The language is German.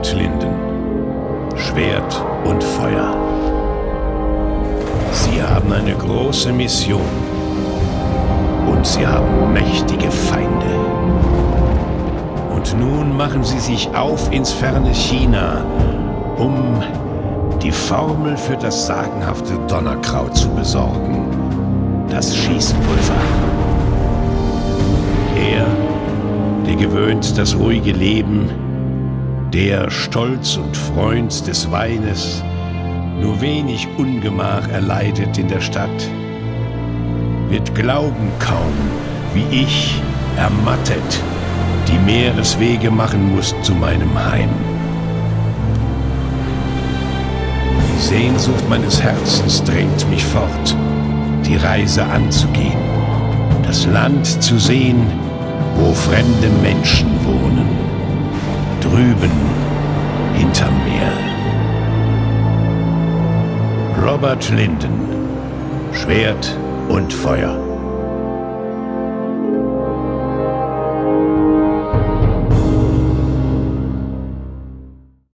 Robert Linden. Schwert und Feuer. Sie haben eine große Mission. Und sie haben mächtige Feinde. Und nun machen sie sich auf ins ferne China, um die Formel für das sagenhafte Donnerkraut zu besorgen. Das Schießpulver. Er, der gewöhnt das ruhige Leben, der Stolz und Freund des Weines, nur wenig Ungemach erleidet in der Stadt, wird glauben kaum, wie ich, ermattet, die Meereswege machen muss zu meinem Heim. Die Sehnsucht meines Herzens drängt mich fort, die Reise anzugehen, das Land zu sehen, wo fremde Menschen wohnen, drüben hinterm Meer. Robert Linden, Schwert und Feuer.